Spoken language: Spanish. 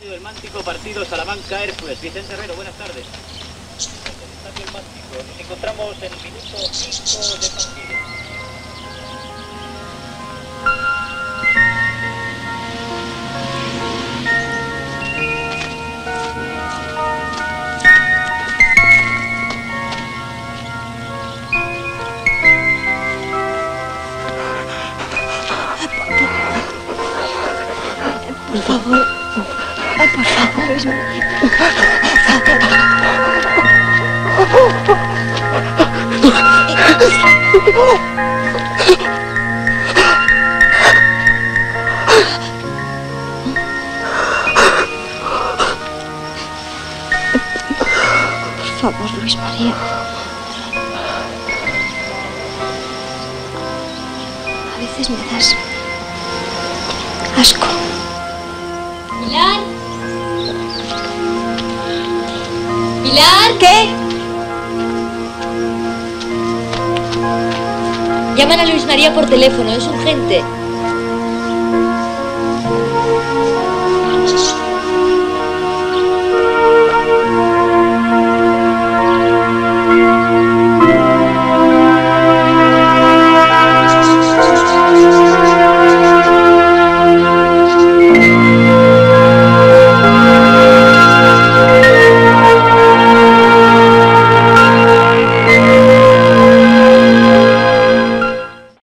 Estadio del Mántico, partido Salamanca Hércules. Vicente Herrero, buenas tardes. El Estadio del Mántico nos encontramos en el minuto 5 de partido. Por favor. Por favor, Luis María. Por favor, Luis María. A veces me das asco. Pilar. ¿Qué? Llaman a Luis María por teléfono, es urgente.